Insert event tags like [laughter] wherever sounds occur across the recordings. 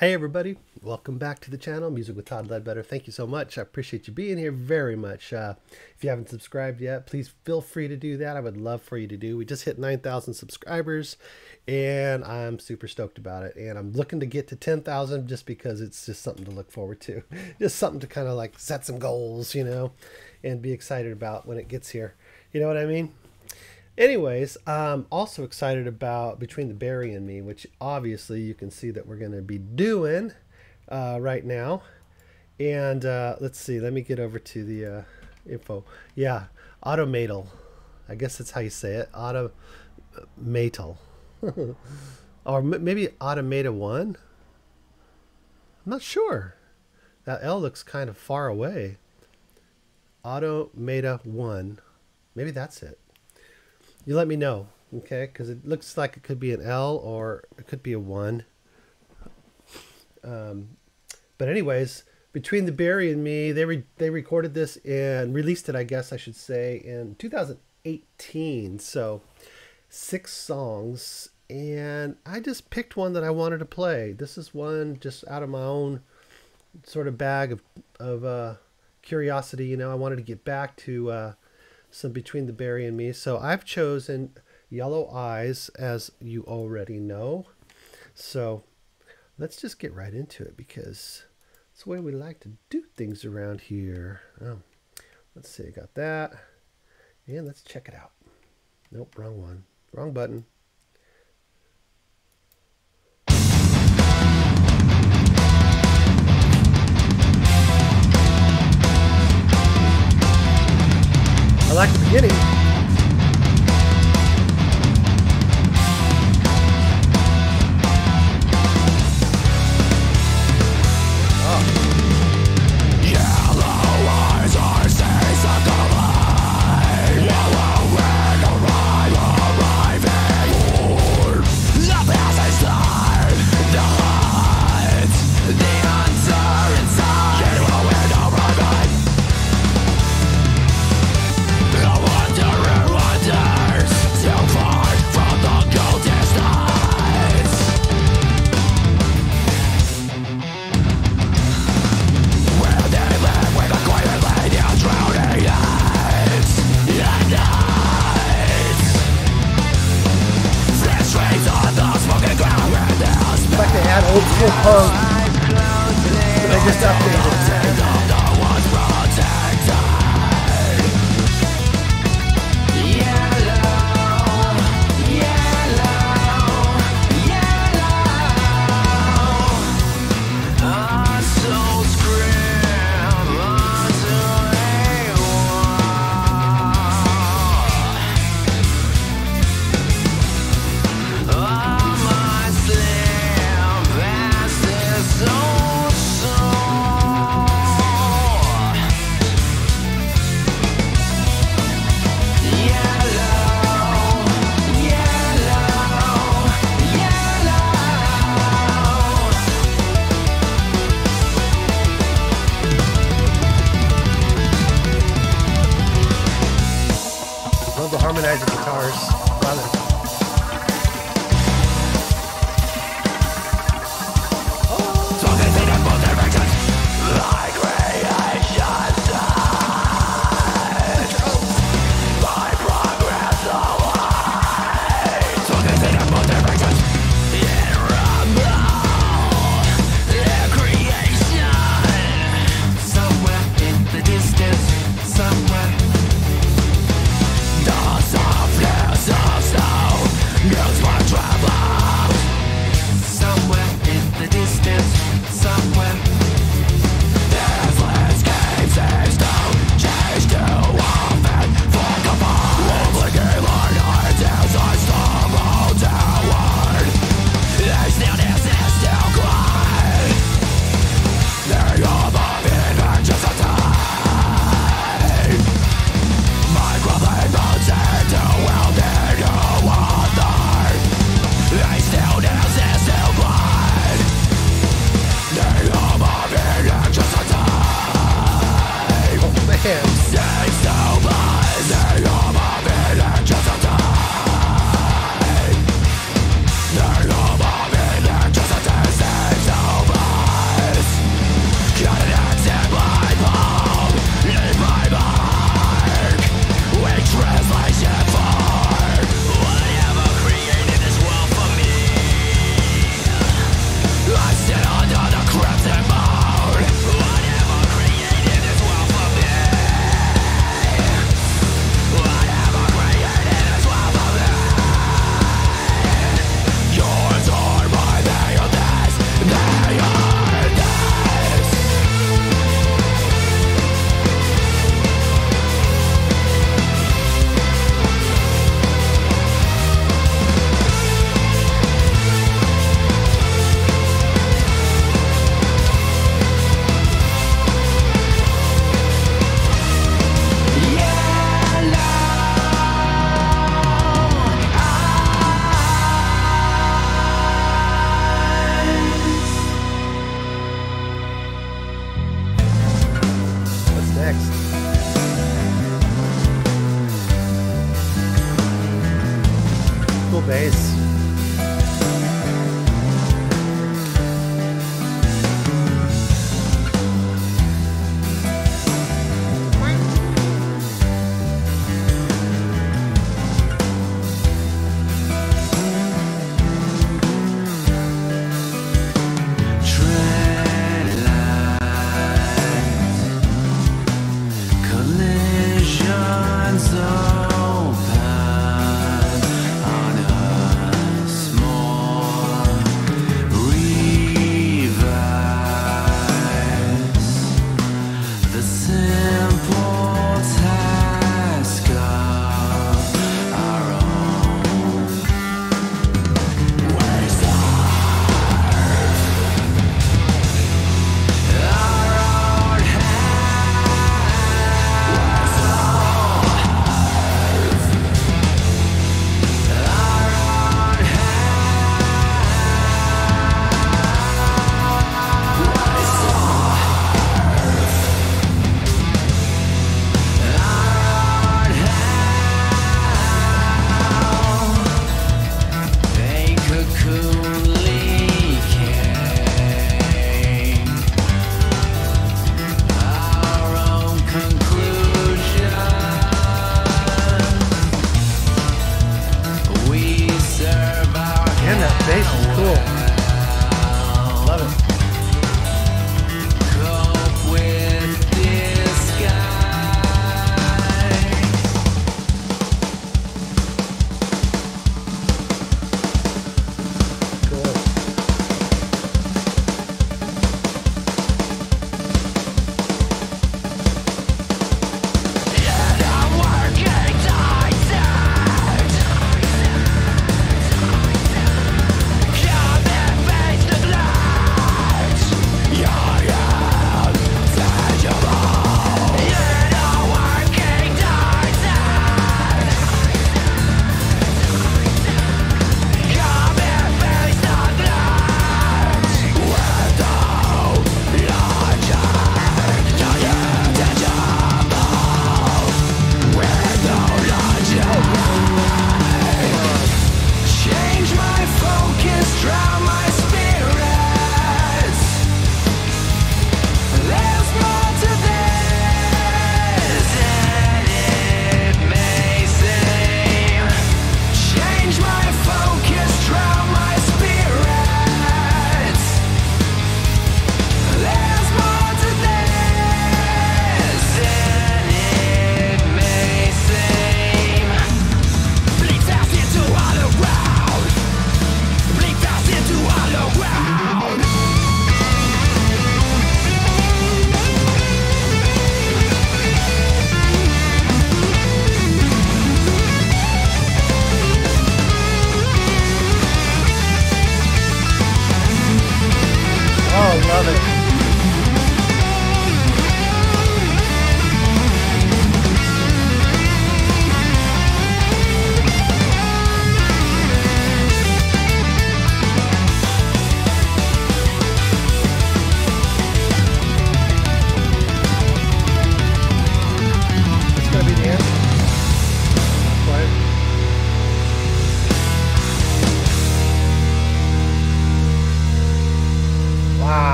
Hey everybody, welcome back to the channel, Music with Todd Ledbetter. Thank you so much. I appreciate you being here very much. Uh, if you haven't subscribed yet, please feel free to do that. I would love for you to do. We just hit 9,000 subscribers and I'm super stoked about it. And I'm looking to get to 10,000 just because it's just something to look forward to. [laughs] Just something to kind of like set some goals, you know, and be excited about when it gets here. You know what I mean? Anyways i'm also excited about between the buried and me which obviously you can see that we're going to be doing uh, right now. And uh, let's see let me get over to the uh, info. Yeah automatal. I guess that's how you say it. Automatal. [laughs] Or maybe automata one? I'm not sure. That l looks kind of far away. Automata one. Maybe that's it you let me know, okay? Because it looks like it could be an L or it could be a one. Um, but anyways, between the Buried and me, they re- they recorded this and released it, I guess I should say, in 2018. So six songs, and I just picked one that I wanted to play. This is one just out of my own sort of bag of of uh, curiosity. You know, I wanted to get back to. Uh, some between the buried and me. So I've chosen Yellow Eyes, as you already know. So let's just get right into it because it's the way we like to do things around here. Oh, let's see, I got that. And let's check it out. Nope, wrong one. Wrong button. I like the beginning. Old school punk. They just updated.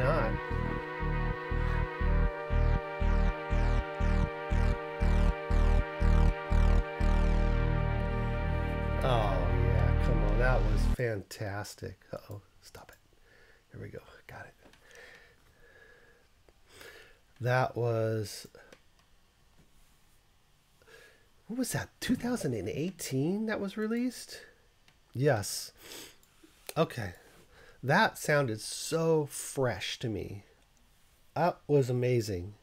Not? Oh yeah, come on, that was fantastic. Uh oh, stop it. Here we go. Got it. That was what was that? 2018 that was released? Yes. Okay. That sounded so fresh to me. That was amazing.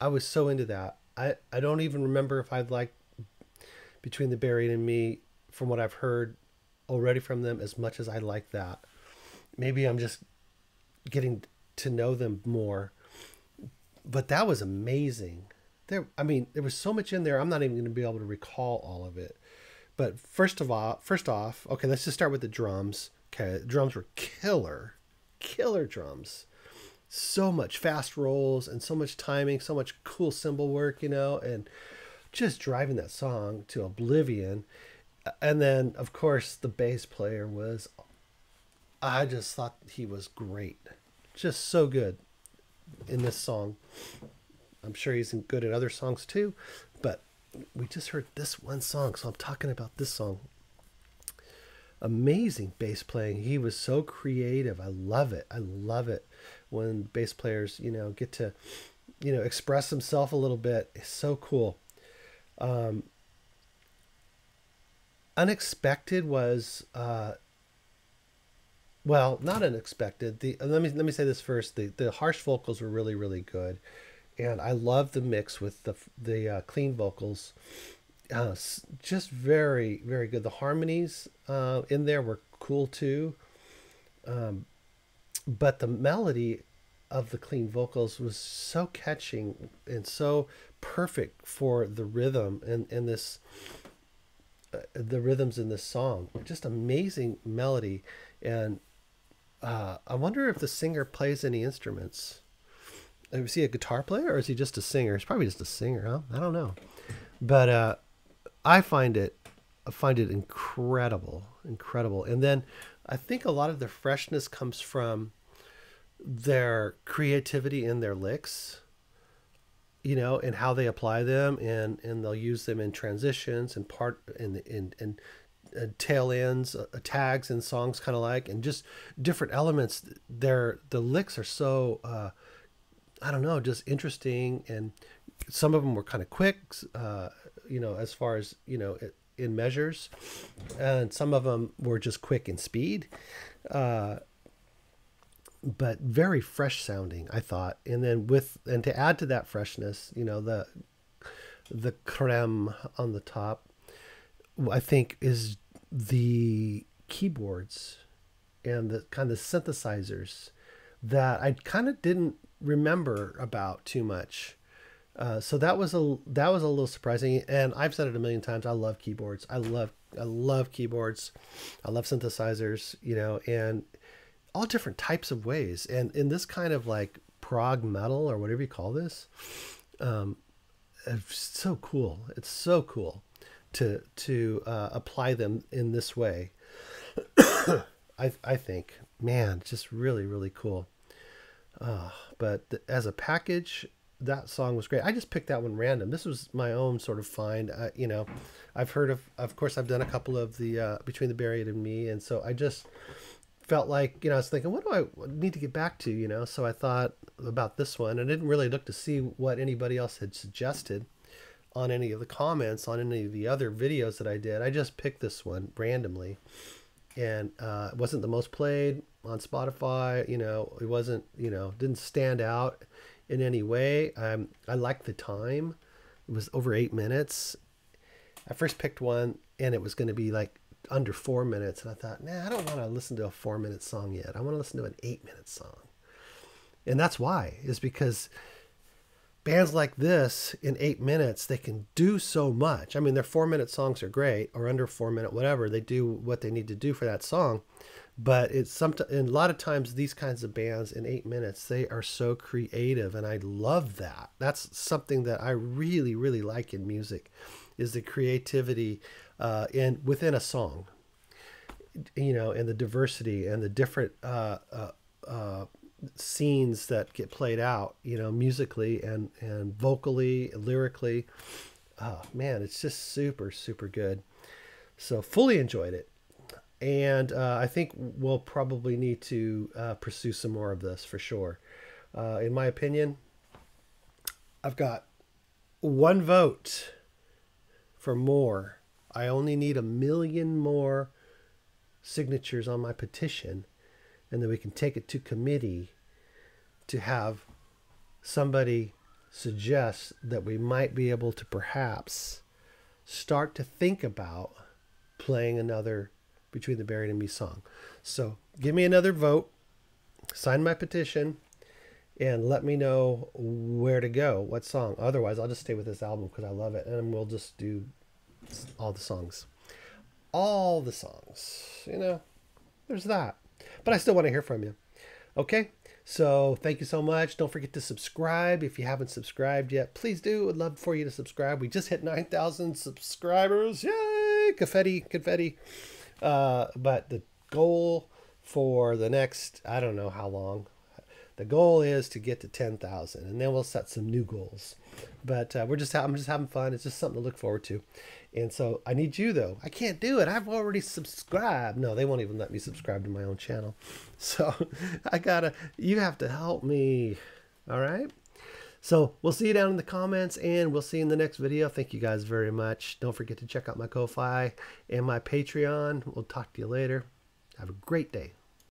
I was so into that. I, I don't even remember if I'd like between the buried and me from what i've heard already from them as much as i like that maybe i'm just getting to know them more but that was amazing there i mean there was so much in there i'm not even going to be able to recall all of it but first of all first off okay let's just start with the drums okay drums were killer killer drums so much fast rolls and so much timing so much cool cymbal work you know and just driving that song to oblivion. And then, of course, the bass player was, I just thought he was great. Just so good in this song. I'm sure he's good in other songs too, but we just heard this one song, so I'm talking about this song. Amazing bass playing. He was so creative. I love it. I love it when bass players, you know, get to, you know, express themselves a little bit. It's so cool um, unexpected was uh, well not unexpected the let me let me say this first the the harsh vocals were really really good and i love the mix with the the uh, clean vocals uh, just very very good. The harmonies uh, in there were cool too. Um, but the melody of the clean vocals was so catching and so perfect for the rhythm and, and this uh, the rhythms in this song. Just amazing melody. And uh, i wonder if the singer plays any instruments. Is he a guitar player or is he just a singer? He's probably just a singer huh? I don't know. But uh, i find it I find it incredible incredible. And then i think a lot of the freshness comes from their creativity in their licks you know and how they apply them and and they'll use them in transitions and part in in in uh, tail ends uh, tags and songs kind of like and just different elements. Their the licks are so uh i don't know just interesting and some of them were kind of quick uh you know as far as you know in measures and some of them were just quick in speed uh but very fresh sounding i thought. And then with and to add to that freshness you know the the creme on the top i think is the keyboards and the kind of synthesizers that i kind of didn't remember about too much uh, so that was a that was a little surprising and i've said it a million times i love keyboards. I love i love keyboards. I love synthesizers you know and all different types of ways. And in this kind of like prog metal or whatever you call this um it's so cool. It's so cool to to uh, apply them in this way. [coughs] I i think man just really really cool. Uh, but th- as a package that song was great i just picked that one random this was my own sort of find uh, you know i've heard of of course i've done a couple of the uh, between the buried and me and so i just felt like you know I was thinking, what do I need to get back to? You know, so I thought about this one, I didn't really look to see what anybody else had suggested on any of the comments on any of the other videos that I did. I just picked this one randomly, and uh, it wasn't the most played on Spotify. You know, it wasn't you know didn't stand out in any way. Um, I like the time; it was over eight minutes. I first picked one, and it was going to be like under four minutes, and I thought, nah, I don't want to listen to a four minute song yet. I want to listen to an eight minute song, and that's why is because bands like this in eight minutes they can do so much i mean their four minute songs are great or under four minute whatever they do what they need to do for that song but it's sometimes a lot of times these kinds of bands in eight minutes they are so creative and i love that that's something that i really really like in music is the creativity uh, in within a song you know and the diversity and the different uh, uh, uh scenes that get played out, you know, musically and and vocally, lyrically. Oh man, it's just super super good. So fully enjoyed it, and uh, I think we'll probably need to uh, pursue some more of this for sure. Uh, in my opinion, I've got one vote for more. I only need a million more signatures on my petition and then we can take it to committee to have somebody suggest that we might be able to perhaps start to think about playing another Between the Buried and Me song. So give me another vote, sign my petition, and let me know where to go, what song. Otherwise, I'll just stay with this album because I love it, and we'll just do all the songs. All the songs, you know, there's that. But I still want to hear from you. Okay? So thank you so much. Don't forget to subscribe if you haven't subscribed yet. Please do. I'd love for you to subscribe. We just hit 9,000 subscribers. Yay! Confetti, confetti. Uh, but the goal for the next, I don't know how long, the goal is to get to 10,000 and then we'll set some new goals. But uh, we're just, I'm just having fun. It's just something to look forward to. And so I need you though. I can't do it. I've already subscribed. No, they won't even let me subscribe to my own channel. [laughs] So [laughs] I gotta, you have to help me. All right. So we'll see you down in the comments and we'll see you in the next video. Thank you guys very much. Don't forget to check out my Ko-Fi and my Patreon. We'll talk to you later. Have a great day.